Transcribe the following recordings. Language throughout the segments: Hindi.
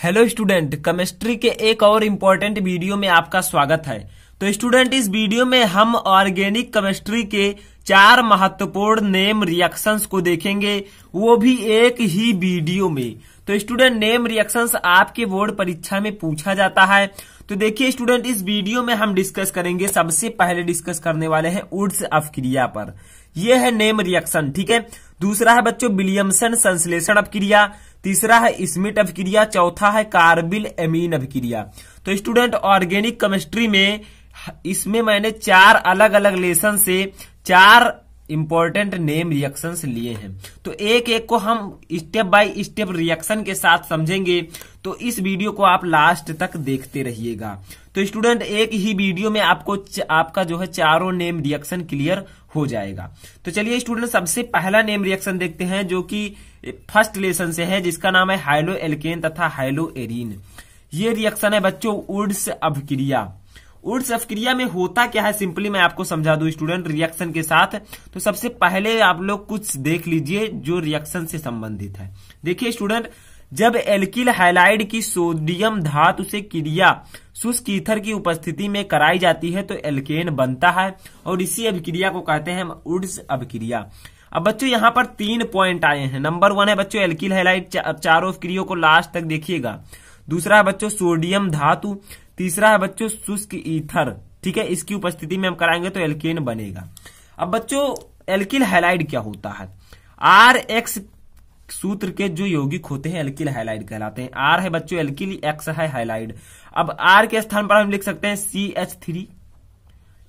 हेलो स्टूडेंट, केमिस्ट्री के एक और इम्पोर्टेंट वीडियो में आपका स्वागत है। तो स्टूडेंट, इस वीडियो में हम ऑर्गेनिक केमिस्ट्री के चार महत्वपूर्ण नेम रिएक्शंस को देखेंगे। वो भी एक ही वीडियो में। तो स्टूडेंट, नेम रिएक्शंस आपके बोर्ड परीक्षा में पूछा जाता है। तो देखिए स्टूडेंट, इस वीडियो में हम डिस्कस करेंगे। सबसे पहले डिस्कस करने वाले हैं उड्स अपक्रिया पर। यह है नेम रिएक्शन ठीक है? दूसरा है बच्चों, विलियमसन संश्लेषण अपक्रिया तीसरा है स्मिट अभिक्रिया, चौथा है कार्बिल एमीन अभिक्रिया। तो स्टूडेंट, ऑर्गेनिक केमिस्ट्री में इसमें मैंने चार अलग अलग लेसन से चार इंपॉर्टेंट नेम रिएक्शंस लिए हैं। तो एक एक को हम स्टेप बाय स्टेप रिएक्शन के साथ समझेंगे। तो इस वीडियो को आप लास्ट तक देखते रहिएगा। तो स्टूडेंट एक ही वीडियो में आपको आपका जो है चारों नेम रिएक्शन क्लियर हो जाएगा। तो चलिए स्टूडेंट सबसे पहला नेम रिएक्शन देखते हैं, जो कि फ़र्स्ट लेसन से है, जिसका नाम है हाइलो एल्केन तथा हाइलो एरीन ये रिएक्शन है बच्चों, उड्स अभिक्रिया। उड्स अभिक्रिया में होता क्या है? सिंपली मैं आपको समझा दू स्टूडेंट रिएक्शन के साथ। तो सबसे पहले आप लोग कुछ देख लीजिए जो रिएक्शन से संबंधित है। देखिए स्टूडेंट जब एल्किल हाइलाइड की सोडियम धातु से क्रिया शुष्क ईथर की उपस्थिति में कराई जाती है तो एल्केन बनता है और इसी अभिक्रिया को कहते हैं उड्स अभिक्रिया। अब बच्चों, यहाँ पर तीन पॉइंट आए हैं। नंबर वन है बच्चों एल्किल हाइलाइड चारों अभिक्रियों को लास्ट तक देखिएगा। दूसरा है बच्चों सोडियम धातु। तीसरा है बच्चों, शुष्क ईथर। ठीक है, इसकी उपस्थिति में हम कराएँगे तो एल्केन बनेगा। अब बच्चों एल्किल हाइलाइड क्या होता है? आर एक्स सूत्र के जो यौगिक होते हैं एल्किल हाइलाइड कहलाते हैं। आर है बच्चों एल्किल एक्स है हाइलाइड अब आर के स्थान पर हम लिख सकते हैं C H three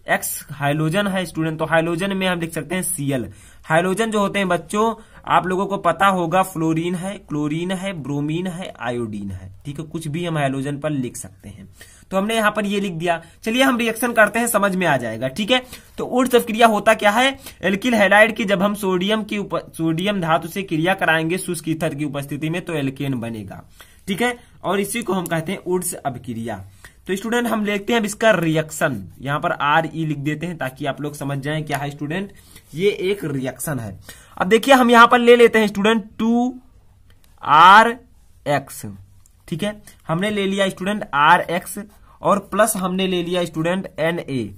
X halogen है स्टूडेंट तो हाइलोजन में हम लिख सकते हैं सीएल हाइलोजन जो होते हैं बच्चों, आप लोगों को पता होगा फ्लोरीन है क्लोरीन है ब्रोमीन है आयोडीन है। ठीक है, कुछ भी हम हाइलोजन पर लिख सकते हैं। तो हमने यहाँ पर ये लिख दिया। चलिए हम रिएक्शन करते हैं, समझ में आ जाएगा, ठीक है? तो उर्स क्रिया होता क्या है? एल्किल हेलाइड की जब हम सोडियम की सोडियम धातु से क्रिया कराएँगे शुष्क ईथर की उपस्थिति में तो एल्केन बनेगा, ठीक है? और इसी को हम कहते हैं उर्स अभिक्रिया। तो स्टूडेंट हम लेते हैं इसका रिएक्शन यहाँ पर आर ई लिख देते हैं ताकि आप लोग समझ जाएँ क्या है स्टूडेंट ये एक रिएक्शन है। अब देखिए हम यहाँ पर ले लेते हैं स्टूडेंट टू आर एक्स ठीक है? हमने ले लिया स्टूडेंट आर एक्स और प्लस हमने ले लिया student N A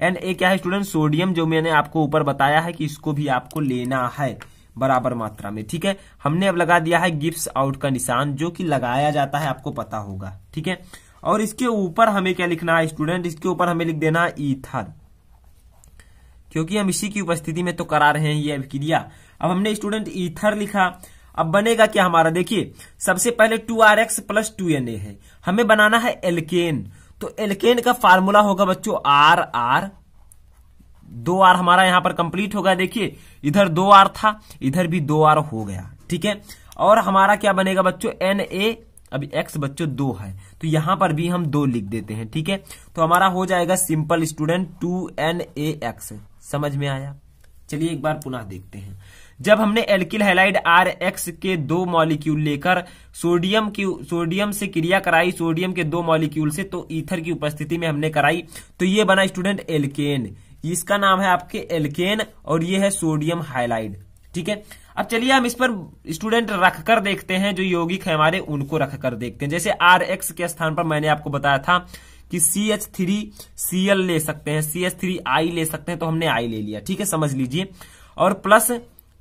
N A क्या है स्टूडेंट? सोडियम, जो मैंने आपको ऊपर बताया है कि इसको भी आपको लेना है बराबर मात्रा में, ठीक है? हमने अब लगा दिया है गिप्स आउट का निशान, जो कि लगाया जाता है, आपको पता होगा, ठीक है? और इसके ऊपर हमें क्या लिखना है स्टूडेंट? इसके ऊपर हमें लिख देना है ईथर। क्योंकि हम इसी की उपस्थिति में तो करा रहे हैं, ये अभिक्रिया अब हमने स्टूडेंट ईथर लिखा। अब बनेगा क्या हमारा? देखिए, सबसे पहले two R X plus two N A है। हमें बनाना है एल्केन। तो एल्केन का फार्मूला होगा बच्चों, आर आर। दो आर हमारा यहाँ पर कंप्लीट होगा। देखिए, इधर दो आर था, इधर भी दो आर हो गया। ठीक है? और हमारा क्या बनेगा बच्चों? एन ए, अभी एक्स बच्चों दो है। तो यहाँ पर भी हम दो लिख देते हैं, ठीक है? तो हमारा हो जाएगा simple student two N A X. समझ में आया? चलिए एक बार पुनः देखते हैं। जब हमने एल्किल हेलाइड आर एक्स के दो मॉलिक्यूल लेकर सोडियम की, सोडियम से क्रिया कराई, सोडियम के दो मॉलिक्यूल से तो ईथर की उपस्थिति में हमने कराई तो ये बना स्टूडेंट एल्केन। इसका नाम है आपके एल्केन, और ये है सोडियम हाइलाइड। ठीक है? अब चलिए हम इस पर स्टूडेंट रखकर देखते हैं, जो यौगिक है हमारे, उनको रखकर देखते हैं। जैसे आर एक्स के स्थान पर मैंने आपको बताया था कि C H three C L ले सकते हैं सी एच थ्री आई ले सकते हैं तो हमने आई ले लिया। ठीक है? समझ लीजिए। और प्लस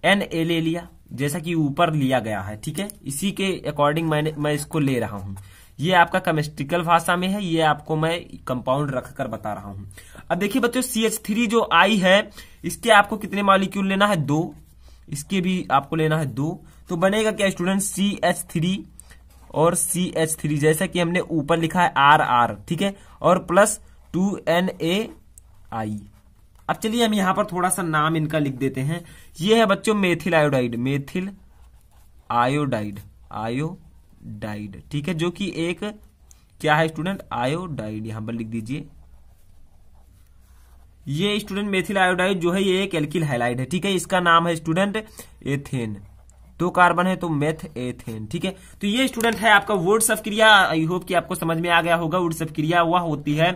एन ए ले लिया, जैसा कि ऊपर लिया गया है, ठीक है? इसी के अकॉर्डिंग मैंने, मैं इसको ले रहा हूँ। ये आपका केमिस्ट्रिकल भाषा में है, ये आपको मैं कंपाउंड रखकर बता रहा हूँ। अब देखिए बच्चों सी एच थ्री जो आई है, इसके आपको कितने मॉलिक्यूल लेना है? दो। इसके भी आपको लेना है दो। तो बनेगा क्या स्टूडेंट सी एच थ्री और सी एच थ्री जैसा कि हमने ऊपर लिखा है आर आर ठीक है? और plus two N A I अब चलिए हम यहाँ पर थोड़ा सा नाम इनका लिख देते हैं। ये है बच्चों methyl iodide methyl iodide iodide, ठीक है? जो कि एक, क्या है स्टूडेंट? आयोडाइड, यहाँ पर लिख दीजिए। ये स्टूडेंट मेथिल आयोडाइड जो है, ये एक एल्किल हाइलाइड है, ठीक है? इसका नाम है स्टूडेंट एथेन। दो कार्बन है तो मेथ एथेन, ठीक है? तो ये स्टूडेंट है आपका वुड्स ऑफ़ क्रिया, आई होप कि आपको समझ में आ गया होगा वुड्स ऑफ़ क्रिया वह होती है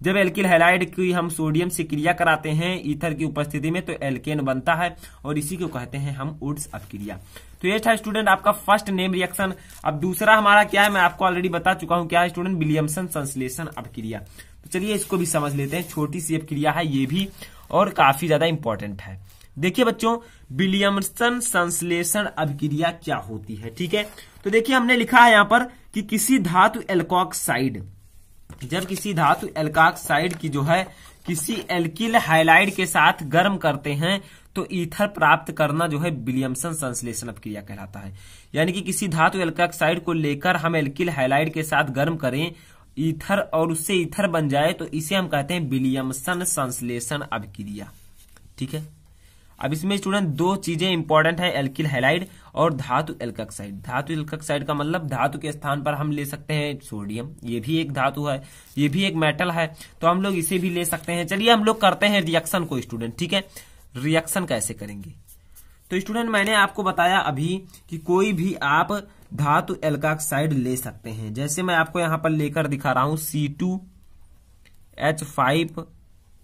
जब एल्किल हेलाइड की हम सोडियम से क्रिया कराते हैं ईथर की उपस्थिति में तो एल्केन बनता है और इसी को कहते हैं हम उड्स अपक्रिया तो ये था स्टूडेंट आपका फ़र्स्ट नेम रिएक्शन। अब दूसरा हमारा क्या है, मैं आपको ऑलरेडी बता चुका हूँ क्या है स्टूडेंट, विलियमसन संश्लेषण अपक्रिया तो चलिए इसको भी समझ लेते हैं, छोटी सी अपक्रिया है ये भी और काफ़ी ज़्यादा इंपॉर्टेंट है। देखिए बच्चों, विलियमसन संश्लेषण अभिक्रिया क्या होती है, ठीक है? तो देखिए हमने लिखा है यहाँ पर कि किसी धातु एल्कॉक्साइड जब किसी धातु एल्कॉक्साइड की जो है, किसी एल्किल हाइलाइड के साथ गर्म करते हैं तो ईथर प्राप्त करना जो है विलियमसन संश्लेषण अपक्रिया कहलाता है। यानी कि किसी धातु एल्कॉक्साइड को लेकर हम एल्किल हाइलाइड के साथ गर्म करें ईथर और उससे ईथर बन जाए तो इसे हम कहते हैं विलियमसन संश्लेषण अभिक्रिया। ठीक है? अब इसमें स्टूडेंट दो चीज़ें इंपॉर्टेंट है एल्किल हेलाइड और धातु एल्कक्साइड धातु एल्कक्साइड का मतलब धातु के स्थान पर हम ले सकते हैं सोडियम ये भी एक धातु है, ये भी एक मेटल है तो हम लोग इसे भी ले सकते हैं। चलिए हम लोग करते हैं रिएक्शन को स्टूडेंट ठीक है? रिएक्शन कैसे करेंगे? तो स्टूडेंट मैंने आपको बताया अभी कि कोई भी आप धातु एल्काक्साइड ले सकते हैं। जैसे मैं आपको यहाँ पर लेकर दिखा रहा हूँ C two H five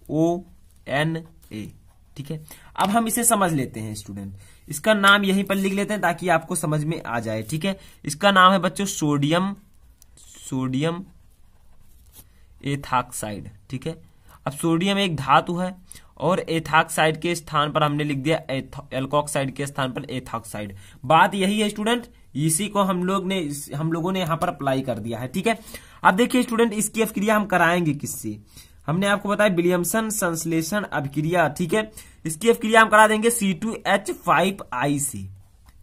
O N A ठीक है? अब हम इसे समझ लेते हैं स्टूडेंट इसका नाम यहीं पर लिख लेते हैं ताकि आपको समझ में आ जाए, ठीक है? इसका नाम है बच्चों सोडियम सोडियम एथाक्साइड, ठीक है? अब सोडियम एक धातु है और एथाक्साइड के स्थान पर हमने लिख दिया एल्कोक्साइड के स्थान पर एथाक्साइड। बात यही है स्टूडेंट इसी को हम लोग ने, हम लोगों ने यहाँ पर अप्लाई कर दिया है, ठीक है? अब देखिए स्टूडेंट इसकी अफक्रिया हम कराएँगे किससे? हमने आपको बताया विलियमसन संश्लेषण अभिक्रिया, ठीक है? इसकी अभिक्रिया हम करा देंगे C two H five I C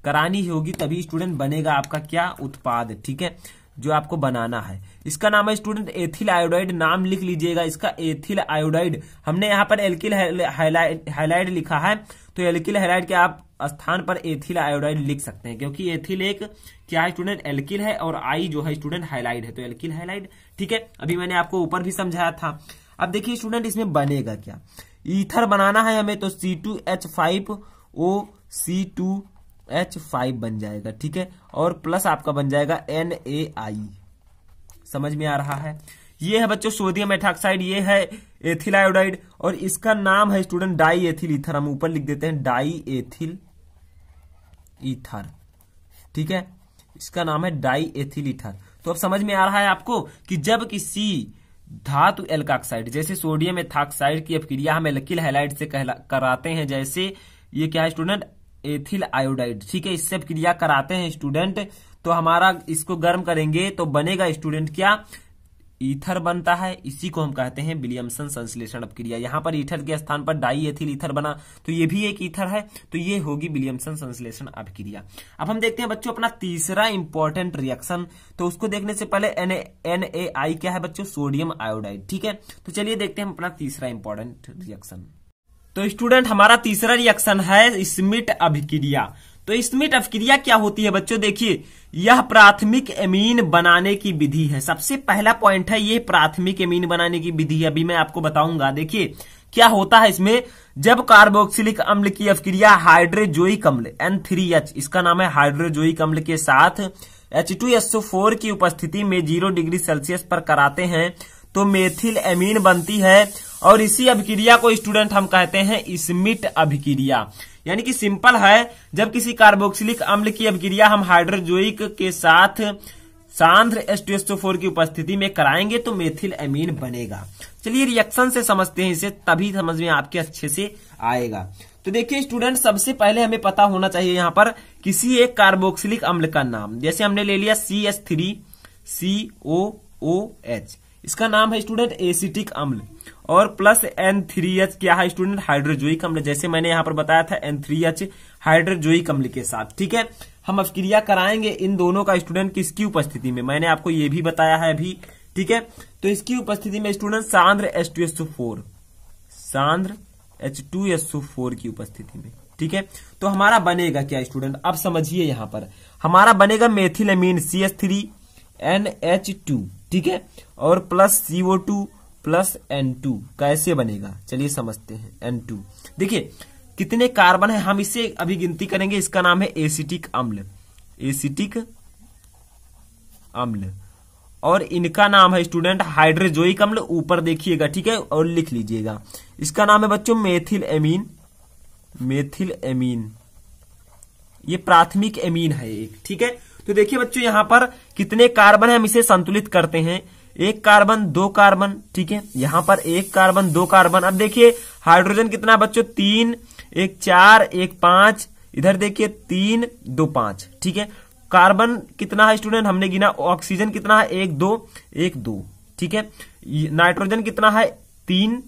करानी होगी तभी स्टूडेंट बनेगा आपका क्या उत्पाद, ठीक है? जो आपको बनाना है। इसका नाम है स्टूडेंट एथिल आयोडाइड नाम लिख लीजिएगा इसका एथिल आयोडाइड हमने यहाँ पर एल्किल हाइलाइड लिखा है तो एल्किल हाइलाइड के आप स्थान पर एथिल आयोडाइड लिख सकते हैं, क्योंकि एथिल एक क्या है स्टूडेंट एल्किल है और आई जो है स्टूडेंट हाइलाइड है तो एल्किल हाइलाइड ठीक है? अभी मैंने आपको ऊपर भी समझाया था। अब देखिए स्टूडेंट इसमें बनेगा क्या? ईथर बनाना है हमें तो C two H five O C two H five बन जाएगा, ठीक है? और प्लस आपका बन जाएगा एन ए आई समझ में आ रहा है? ये है बच्चों सोडियम एथाक्साइड ये है एथिल आयोडाइड और इसका नाम है स्टूडेंट डाई एथिल ईथर हम ऊपर लिख देते हैं डाई एथिल ईथर ठीक है? इसका नाम है डाई एथिल ईथर तो अब समझ में आ रहा है आपको कि जब किसी धातु एल्काक्साइड जैसे सोडियम एथाक्साइड की अपक्रिया हम एल्किल हैलाइड से कराते हैं, जैसे ये क्या है स्टूडेंट एथिल आयोडाइड ठीक है, इससे अपक्रिया कराते हैं स्टूडेंट तो हमारा इसको गर्म करेंगे तो बनेगा स्टूडेंट क्या? ईथर बनता है, इसी को हम कहते हैं विलियमसन संश्लेषण अपक्रिया यहाँ पर ईथर के स्थान पर डाई एथिल ईथर बना तो ये भी एक ईथर है तो ये होगी विलियमसन संश्लेषण अपक्रिया अब हम देखते हैं बच्चों अपना तीसरा इंपॉर्टेंट रिएक्शन तो उसको देखने से पहले एन ए क्या है बच्चों? सोडियम आयोडाइड, ठीक है? तो चलिए देखते हैं अपना तीसरा इंपॉर्टेंट रिएक्शन तो स्टूडेंट हमारा तीसरा रिएक्शन है स्मिट अभिक्रिया। तो स्मिट अभिक्रिया क्या होती है बच्चों? देखिए, यह प्राथमिक एमीन बनाने की विधि है। सबसे पहला पॉइंट है, ये प्राथमिक एमीन बनाने की विधि है। अभी मैं आपको बताऊँगा। देखिए, क्या होता है इसमें? जब कार्बोक्सिलिक अम्ल की अफक्रिया हाइड्रोजोइक अम्ल एन थ्री एच इसका नाम है हाइड्रोजोइक अम्ल के साथ एच टू एस फोर की उपस्थिति में ज़ीरो डिग्री सेल्सियस पर कराते हैं तो मेथिल एमीन बनती है और इसी अभिक्रिया को स्टूडेंट हम कहते हैं स्मिट अभिक्रिया। यानी कि सिंपल है, जब किसी कार्बोक्सिलिक अम्ल की अभिक्रिया हम हाइड्रोजोइक के साथ सांद्र एस्टोफोर की उपस्थिति में कराएँगे तो मेथिल एमीन बनेगा। चलिए रिएक्शन से समझते हैं इसे, तभी समझ में आपके अच्छे से आएगा। तो देखिए स्टूडेंट सबसे पहले हमें पता होना चाहिए यहाँ पर किसी एक कार्बोक्सिलिक अम्ल का नाम। जैसे हमने ले लिया C S three C O O H इसका नाम है स्टूडेंट एसिटिक अम्ल। और प्लस एन थ्री एच क्या है स्टूडेंट हाइड्रोजोइक अम्ल। जैसे मैंने यहाँ पर बताया था एन थ्री एच हाइड्रोजोइक अम्ल के साथ। ठीक है? हम अवक्रिया कराएँगे इन दोनों का स्टूडेंट किसकी उपस्थिति में? मैंने आपको ये भी बताया है अभी। ठीक है? तो इसकी उपस्थिति में स्टूडेंट सांद्र एच टू एस फोर सांद्र एच टू एस फोर की उपस्थिति में। ठीक है? तो हमारा बनेगा क्या स्टूडेंट अब समझिए यहाँ पर। हमारा बनेगा methyl methylamine C S three N H two ठीक है? और plus C O two plus N two कैसे बनेगा? चलिए समझते हैं एन टू देखिए, कितने कार्बन है, हम इसे अभी गिनती करेंगे, इसका नाम है एसिटिक अम्ल। एसिटिक अम्ल। और इनका नाम है स्टूडेंट हाइड्रोजोइक अम्ल, ऊपर देखिएगा, ठीक है? और लिख लीजिएगा। इसका नाम है बच्चों मेथिल एमीन मेथिल एमीन ये प्राथमिक एमीन है एक, ठीक है? तो देखिए बच्चों, यहाँ पर कितने कार्बन है हम इसे संतुलित करते हैं। एक कार्बन, दो कार्बन, ठीक है? यहाँ पर एक कार्बन, दो कार्बन। अब देखिए, हाइड्रोजन कितना बच्चों? तीन, एक चार, एक पाँच। इधर देखिए, तीन, दो, पाँच, ठीक है? कार्बन कितना है स्टूडेंट? हमने गिना, ऑक्सीजन कितना है? एक, दो एक, दो, ठीक है? नाइट्रोजन कितना है? तीन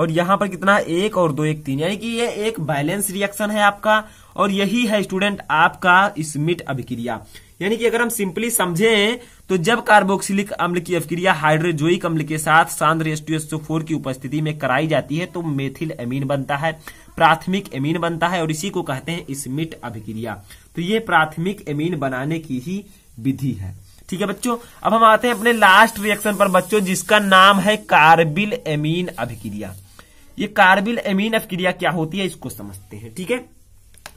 और यहाँ पर कितना? एक और दो, एक तीन। यानी कि ये एक बैलेंस रिएक्शन है आपका, और यही है स्टूडेंट आपका स्मिट अभिक्रिया। यानी कि अगर हम सिंपली समझें तो जब कार्बोक्सिलिक अम्ल की अभिक्रिया हाइड्रोजोइक अम्ल के साथ सांद्र फोर की उपस्थिति में कराई जाती है तो मेथिल एमीन बनता है, प्राथमिक एमीन बनता है, और इसी को कहते हैं स्मिट अभिक्रिया। तो ये प्राथमिक एमीन बनाने की ही विधि है। ठीक है बच्चों, अब हम आते हैं अपने लास्ट रिएक्शन पर। बच्चों, जिसका नाम है कार्बिल एमीन अभिक्रिया। ये कार्बिल एमीन अभिक्रिया क्या होती है, इसको समझते हैं, ठीक है?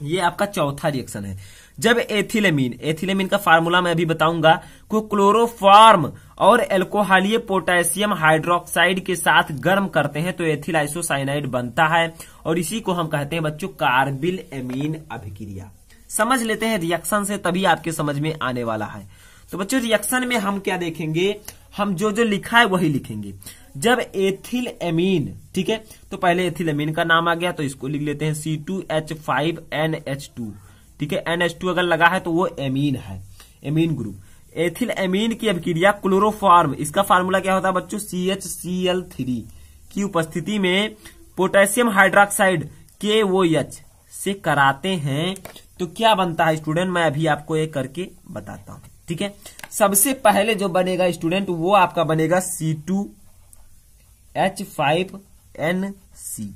ये आपका चौथा रिएक्शन है। जब एथिलेमीन एथिलेमीन का फार्मूला मैं अभी बताऊँगा, को क्लोरोफॉर्म और एल्कोहलीय पोटेशियम हाइड्रोक्साइड के साथ गर्म करते हैं तो एथिल आइसोसाइनाइड बनता है, और इसी को हम कहते हैं बच्चों कार्बिल एमीन अभिक्रिया। समझ लेते हैं रिएक्शन से, तभी आपके समझ में आने वाला है। तो बच्चों रिएक्शन में हम क्या देखेंगे? हम जो जो लिखा है वही लिखेंगे। जब एथिल एमीन ठीक है? तो पहले एथिल एमीन का नाम आ गया तो इसको लिख लेते हैं C two H five N H two ठीक है? एन एच टू अगर लगा है तो वो एमीन है एमीन ग्रुप एथिल एमीन की अभिक्रिया क्लोरोफॉर्म इसका फार्मूला क्या होता है बच्चों? C H C L three की उपस्थिति में पोटेशियम हाइड्रोक्साइड के वो एच से कराते हैं। तो क्या बनता है स्टूडेंट मैं अभी आपको ये करके बताता हूँ, ठीक है? सबसे पहले जो बनेगा स्टूडेंट वो आपका बनेगा C two H five N C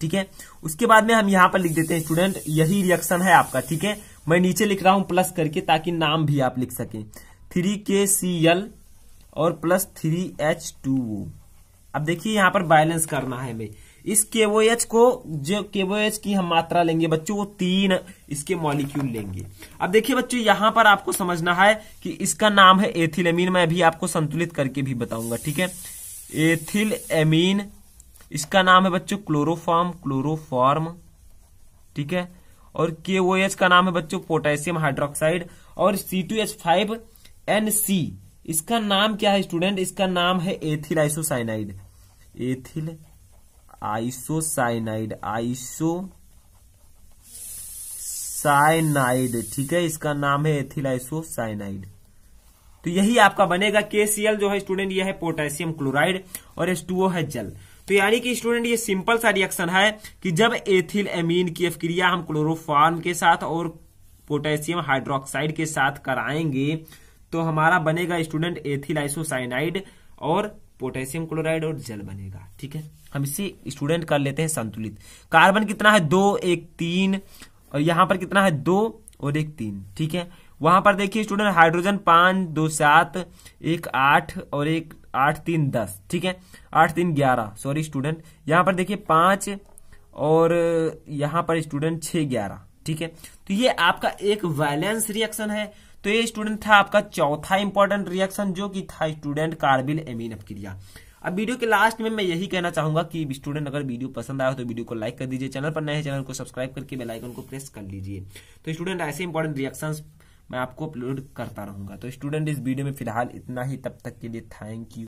ठीक है? उसके बाद में हम यहाँ पर लिख देते हैं स्टूडेंट यही रिएक्शन है आपका, ठीक है? मैं नीचे लिख रहा हूँ प्लस करके ताकि नाम भी आप लिख सकें। थ्री के सी एल और plus three H two O अब देखिए यहाँ पर बैलेंस करना है हमें। इस केवोएच को, जो केवोएच की हम मात्रा लेंगे, बच्चों, वो तीन इसके मॉलिक्यूल लेंगे। अब देखिए बच्चों, यहाँ पर आपको समझना है कि इसका नाम है एथिलेमीन मैं अभी आपको संतुलित करके भी बताऊँगा, ठीक है? एथिल एमीन, इसका नाम है बच्चों क्लोरोफॉर्म क्लोरोफॉर्म, ठीक है? और के ओ एच का नाम है बच्चों पोटेशियम हाइड्रोक्साइड, और C two H five N C इसका नाम क्या है स्टूडेंट? इसका नाम है ethyl isocyanide. Ethyl isocyanide isocyanide ठीक है? इसका नाम है एथिल आइसोसाइनाइड। तो यही आपका बनेगा केसीएल, जो है स्टूडेंट, ये है पोटेशियम क्लोराइड और एस है जल। तो यानी कि स्टूडेंट, ये सिंपल सा रिएक्शन है कि जब एथिल एमीन की अफक्रिया हम क्लोरोफॉर्म के साथ और पोटेशियम हाइड्रोक्साइड के साथ कराएँगे तो हमारा बनेगा स्टूडेंट एथिल आइसोसाइनाइड और पोटेशियम क्लोराइड और जल बनेगा। ठीक है? हम इसे स्टूडेंट कर लेते हैं संतुलित। कार्बन कितना है? दो, एक, तीन। और यहाँ पर कितना है? दो और एक, तीन। ठीक है? वहाँ पर देखिए स्टूडेंट हाइड्रोजन पाँच, दो सात, एक आठ और एक आठ तीन दस, ठीक है? आठ तीन ग्यारह सॉरी स्टूडेंट यहाँ पर देखिए पाँच और यहाँ पर स्टूडेंट छह ग्यारह, ठीक है? तो ये आपका एक वैलेंस रिएक्शन है। तो ये स्टूडेंट था आपका चौथा इंपॉर्टेंट रिएक्शन जो कि था स्टूडेंट कार्बिल एमीन अपक्रिया अब वीडियो के लास्ट में मैं यही कहना चाहूँगा कि स्टूडेंट अगर वीडियो पसंद आया हो तो वीडियो को लाइक कर दीजिए। चैनल पर नए चैनल को सब्सक्राइब करके बेल आइकन को प्रेस कर लीजिए। तो स्टूडेंट ऐसे इंपॉर्टेंट रिएक्शंस मैं आपको अपलोड करता रहूँगा। तो स्टूडेंट इस वीडियो में फ़िलहाल इतना ही। तब तक के लिए थैंक यू